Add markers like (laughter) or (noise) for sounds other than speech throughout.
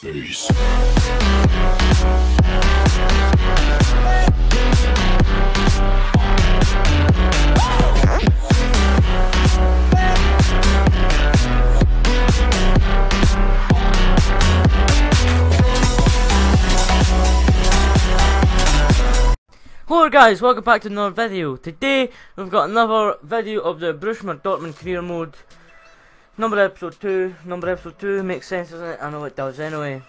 face. Hello guys, welcome back to another video. Today we've got another video of the Borussia Dortmund career mode. Number episode 2. Number episode 2 makes sense doesn't it? I know it does anyway.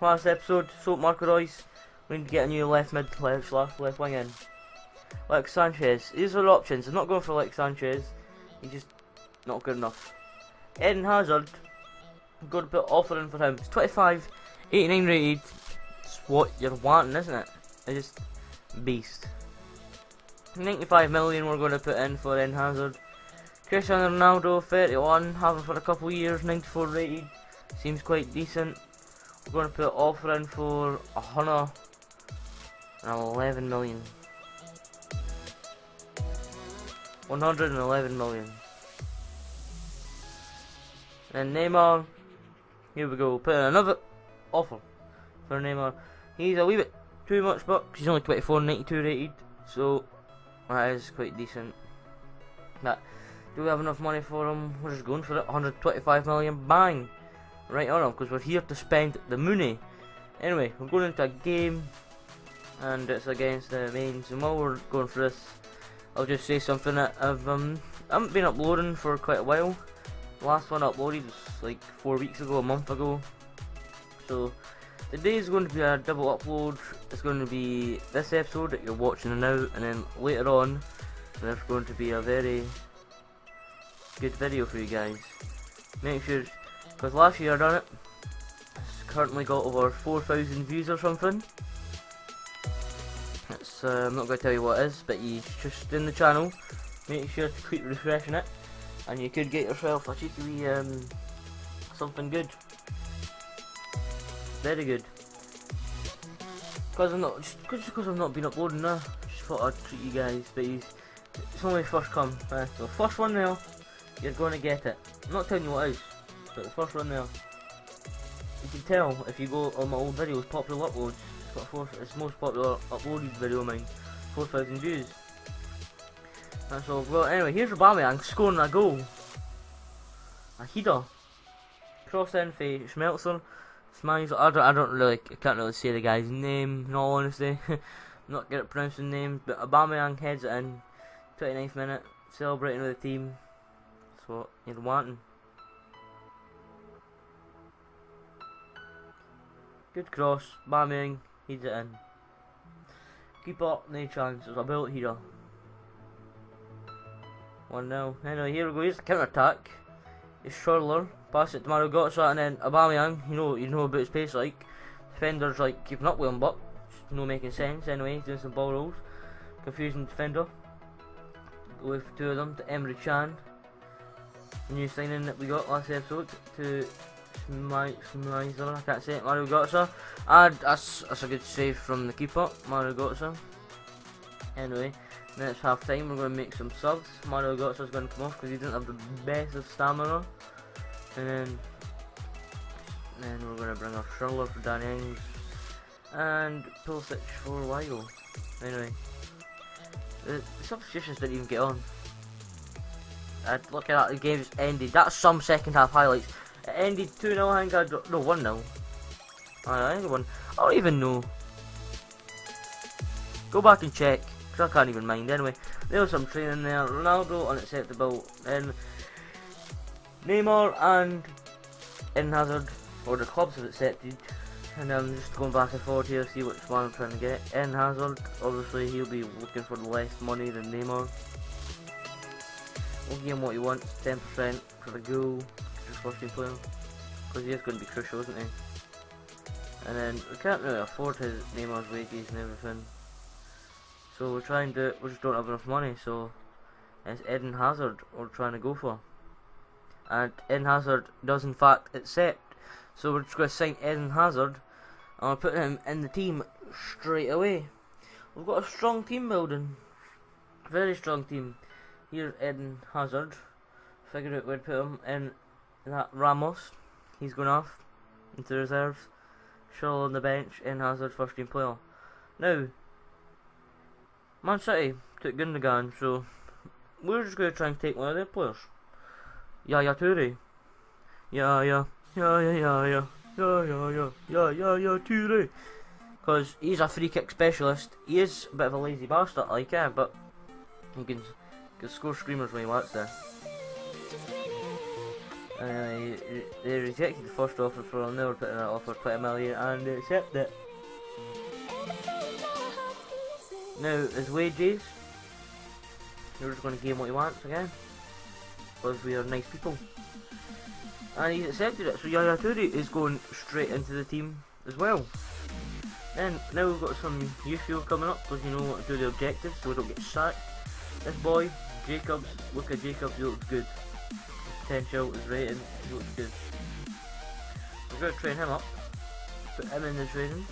Last episode, soap Marco Reus. We need to get a new left mid left left, left wing in. Like Sanchez. These are options. I'm not going for like Sanchez. He's just not good enough. Eden Hazard. I'm going to put offer in for him. It's 25, 89 rated. It's what you're wanting, isn't it? I just beast. 95 million we're going to put in for Eden Hazard. Cristiano Ronaldo, 31, having for a couple of years, 94 rated. Seems quite decent. We're going to put offer in for a hundred and eleven million. 111 million. And Neymar, here we go, put in another offer for Neymar. He's a wee bit too much bucks. He's only 24 92 rated, so that is quite decent. But do we have enough money for him? We're just going for it. 125 million, bang! Right on him, because we're here to spend the money. Anyway, we're going into a game, and it's against the Mainz. And while we're going for this, I'll just say something that I've um, I haven't been uploading for quite a while. Last one I uploaded was like four weeks ago, a month ago. So Today is going to be a double upload. It's going to be this episode that you're watching now, and then later on, there's going to be a very good video for you guys. Make sure, because last year I done it, it's currently got over 4,000 views or something. It's, uh, I'm not going to tell you what it is, but you just in the channel, make sure to keep refreshing it, and you could get yourself a cheeky wee, um, something good. Very good. Because I'm not, just because I've not been uploading now, just thought I'd treat you guys, but it's only first come, uh, so first one there, you're going to get it. I'm not telling you what it is, but the first one there, you can tell if you go on my old videos, popular uploads, it's got four, it's most popular uploaded video of mine, 4,000 views. That's all. Well, anyway, here's Aubameyang scoring a goal. A header. Cross in for Schmelzer. Smiles. I don't. I don't really. I can't really say the guy's name. In all honesty, (laughs) not good at pronouncing names. But Aubameyang heads it in. 29th minute, celebrating with the team. That's what you're wanting. Good cross. Aubameyang heads it in. Keep up, no chance. It's a bullet header. One 0 Anyway, here we go. Here's the counter attack. It's Schürrle. Pass it to Mario Götze and then Aubameyang, you know, you know about his pace like. Defenders like keeping up with him, but no making sense. Anyway, doing some ball rolls, confusing defender. With two of them to Emre Can, new signing that we got last episode to Schmeiser, I can't say it, Mario Götze. And that's, that's a good save from the keeper, Mario Götze. Anyway, then it's half time, we're going to make some subs. Mario Götze is going to come off because he didn't have the best of stamina. And then, then we're going to bring off Schürrle for Danny Ings. And Pulisic for Weigl. Anyway, the, the substitutions didn't even get on. Uh, look at that, the game just ended. That's some second half highlights. It ended 2 0, I think I no 1 0. I think 1. I don't even know. Go back and check, because I can't even mind. Anyway, there was some training there. Ronaldo unacceptable. Then Neymar and Eden Hazard, or the clubs have accepted. And I'm just going back and forth here, see which one I'm trying to get. Eden Hazard, obviously he'll be looking for less money than Neymar. We'll give him what he wants, 10% for the goal, just team player. Because he is going to be crucial, isn't he? And then we can't really afford his name Neymar's wages and everything. So we're trying to, we just don't have enough money, so it's Eden Hazard we're trying to go for. And Eden Hazard does in fact accept. So we're just going to sign Eden Hazard and we're putting him in the team straight away. We've got a strong team building. Very strong team. Here's Eden Hazard. Figured out where to put him in that Ramos. He's going off. into reserves. Shaw on the bench, and Hazard first team player. Now, Man City took Gundogan, so we're just going to try and take one of their players. Yaya Toure. Yeah, yeah, yeah, yeah, yeah, yeah, yeah, yeah, yeah, yeah, yeah, yeah, Toure. Because he's a free kick specialist. He is a bit of a lazy bastard, like, yeah, but he can, can score screamers when he wants to. Uh, they rejected the first offer for never putting that offer 20 million and they accepted it. Now, his wages, we're just going to give him what he wants again. Because we are nice people. And he's accepted it, so Yaya Toure is going straight into the team as well. Then, now we've got some youth fuel coming up, because you know what to do the objectives, so we don't get sacked. This boy, Jacobs, look at Jacobs, he looks good. Potential is rating, he looks good. We're going to train him up, put him in the training.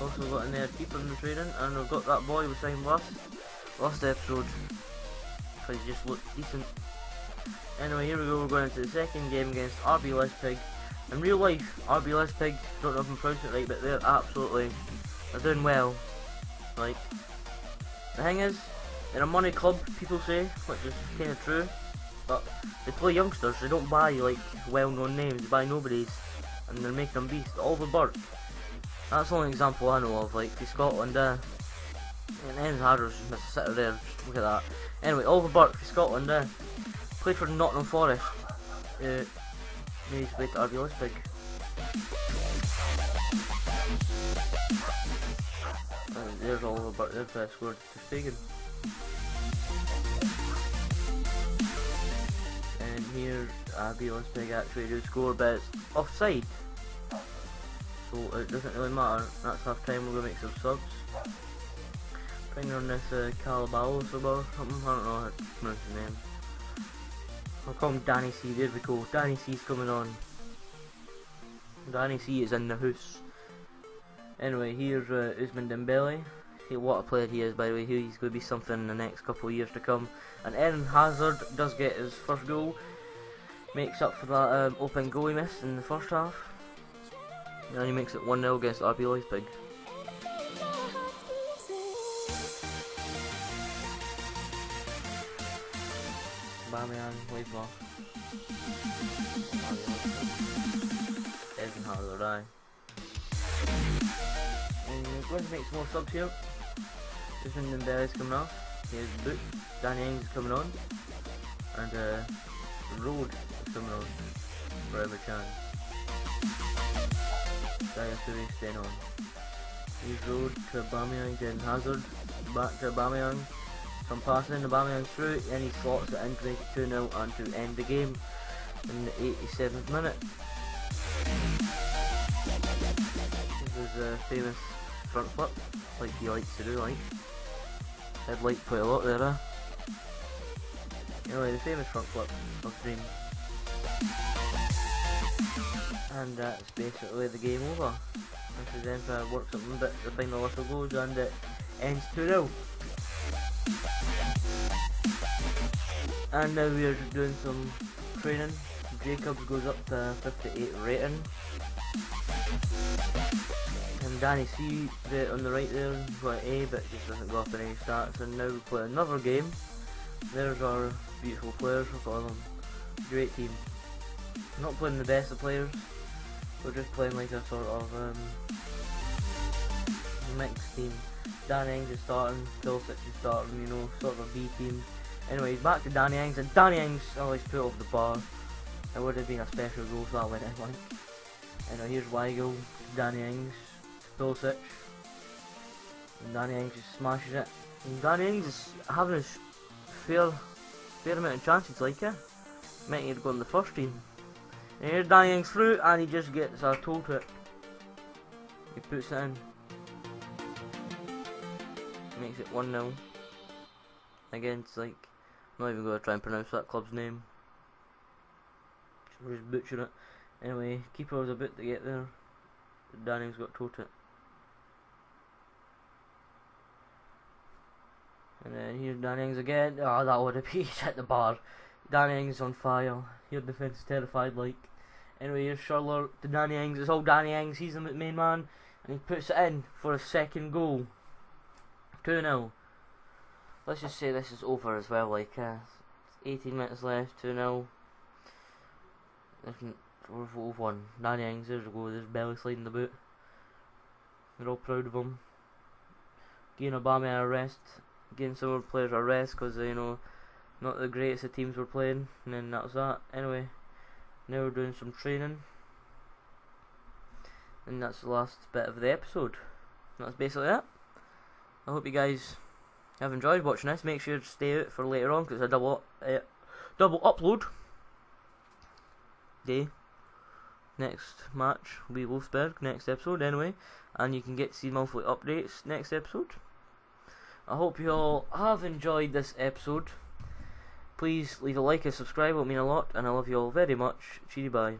Also got in there keeper in the training, and we've got that boy we signed last, last episode. Because he just looked decent. Anyway, here we go, we're going into the second game against RB Leipzig. In real life, RB Leipzig, don't know if I'm pronouncing it right, but they're absolutely, they're doing well. Like, the thing is, they're a money club, people say, which is kind of true. But they play youngsters, they don't buy like well-known names, they buy nobodies, and they're making them beast. Oliver Burke, that's the only example I know of, like for Scotland. Uh, and Enzo Harder's just sit there, just look at that. Anyway, Oliver Burke for Scotland. Uh, played for Nottingham Forest. Uh, he's played to RB Leipzig. Uh, there's all about There's uh, scored to Stegen. And here, RB Leipzig actually score, but it's offside. So it doesn't really matter. That's half time. We're gonna make some subs. Bring on this uh, Calabao sub or something. I don't know how to pronounce his name. I'll call him Danny C. There we go. Danny C's coming on. Danny C is in the house. Anyway, here's uh, Ousmane Dembele. What a player he is, by the way. He's going to be something in the next couple of years to come. And Eden Hazard does get his first goal. Makes up for that um, open goal he missed in the first half. And he makes it 1-0 against RB Leipzig. Bamian, Weaver. Eden Hazard, aye. Going to make some more subs here. Ousmane Dembele's coming off. Here's Boot. Danny Ings is coming on. And uh, Rode is coming on. For every chance. Yaya Toure staying on. He's Rode to Aubameyang, then Hazard. Back to Aubameyang. Some passing, Aubameyang through, and he slots it in to make it 2-0 and to end the game in the 87th minute. This is a famous front flip, like he likes to do, like. I'd like quite a lot there, huh? Anyway, the famous front flip of Dream. And that's basically the game over. This is then to work something, but the final whistle goes and it ends 2-0. And now we're doing some training. Jacobs goes up to 58 rating. And Danny C on the right there, got A but just doesn't go up in any stats. And now we play another game. There's our beautiful players, we've got them. Great team. Not playing the best of players, we're just playing like a sort of um, mixed team. Danny Ings is starting, Pulisic is starting, you know, sort of a B team. Anyways, back to Danny Ings, and Danny Ings always put over the bar. It would have been a special goal, so that went in like. Anyway, here's Weigl, Danny Ings, Pulisic. And Danny Ings just smashes it. And Danny Ings is having his fair, fair amount of chances like it. Need to go in the first team. And here's Danny Ings through, and he just gets a toe to it. He puts it in. Makes it 1 0. Against, like, I'm not even going to try and pronounce that club's name. We're just butchering it. Anyway, keeper was a bit to get there. Danny's got toe to And then here's Danny Ings again. Oh, that would have (laughs) been hit the bar. Danny Ings on fire. Your defence is terrified, like. Anyway, here's Schürrle to Danny Ings. It's all Danny Ings. He's the main man, and he puts it in for a second goal. Two 0 Let's just say this is over as well. Like uh, 18 minutes left. Two 0 We've, won. Danny Ings. There's a goal. There's belly sliding the boot. They're all proud of him. Getting Obama a rest. Getting some more players a rest because you know not the greatest of teams we're playing, and then that was that. Anyway, now we're doing some training, and that's the last bit of the episode. That's basically it. I hope you guys have enjoyed watching this. Make sure to stay out for later on because it's a double uh, double upload day. Next match will be Wolfsburg next episode anyway, and you can get to see monthly updates next episode. I hope you all have enjoyed this episode. Please leave a like and subscribe, it will mean a lot, and I love you all very much. Cheery bye.